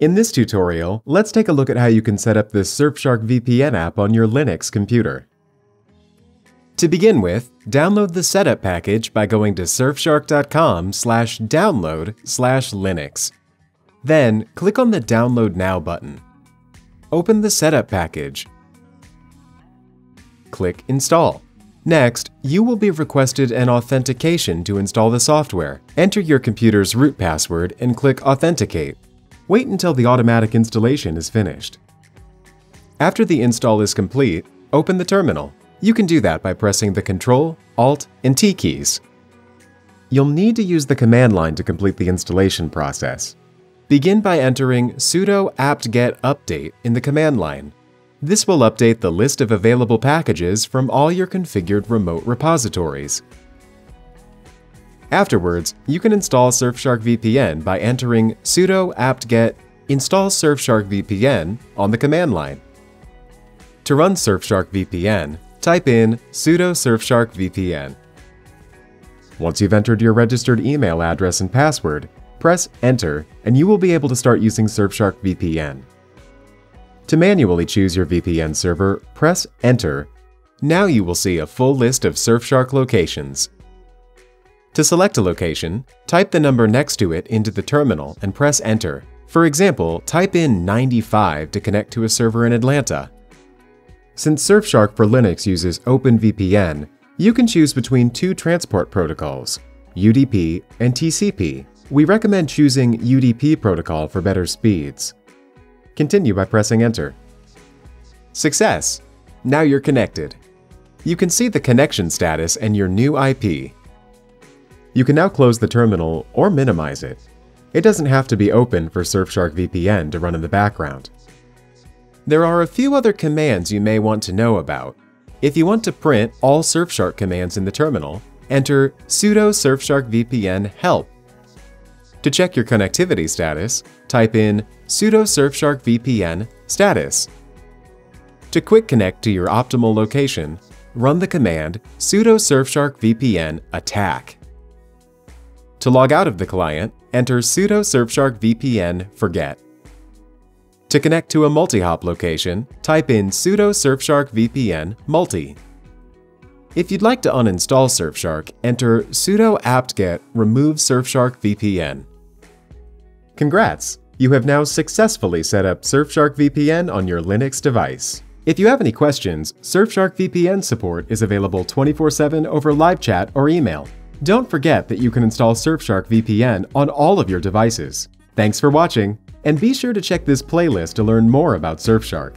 In this tutorial, let's take a look at how you can set up this Surfshark VPN app on your Linux computer. To begin with, download the setup package by going to surfshark.com slash download slash linux. Then, click on the Download Now button. Open the setup package. Click Install. Next, you will be requested an authentication to install the software. Enter your computer's root password and click Authenticate. Wait until the automatic installation is finished. After the install is complete, open the terminal. You can do that by pressing the Ctrl, Alt, and T keys. You'll need to use the command line to complete the installation process. Begin by entering sudo apt-get update in the command line. This will update the list of available packages from all your configured remote repositories. Afterwards, you can install Surfshark VPN by entering sudo apt-get install Surfshark VPN on the command line. To run Surfshark VPN, type in sudo Surfshark VPN. Once you've entered your registered email address and password, press Enter and you will be able to start using Surfshark VPN. To manually choose your VPN server, press Enter. Now you will see a full list of Surfshark locations. To select a location, type the number next to it into the terminal and press Enter. For example, type in 95 to connect to a server in Atlanta. Since Surfshark for Linux uses OpenVPN, you can choose between two transport protocols, UDP and TCP. We recommend choosing UDP protocol for better speeds. Continue by pressing Enter. Success! Now you're connected. You can see the connection status and your new IP. You can now close the terminal or minimize it. It doesn't have to be open for Surfshark VPN to run in the background. There are a few other commands you may want to know about. If you want to print all Surfshark commands in the terminal, enter sudo surfshark vpn help. To check your connectivity status, type in sudo surfshark vpn status. To quick connect to your optimal location, run the command sudo surfshark vpn attack. To log out of the client, enter sudo surfshark vpn forget. To connect to a multi-hop location, type in sudo surfshark vpn multi. If you'd like to uninstall Surfshark, enter sudo apt-get remove Surfshark VPN. Congrats! You have now successfully set up Surfshark VPN on your Linux device. If you have any questions, Surfshark VPN support is available 24-7 over live chat or email. Don't forget that you can install Surfshark VPN on all of your devices. Thanks for watching, and be sure to check this playlist to learn more about Surfshark.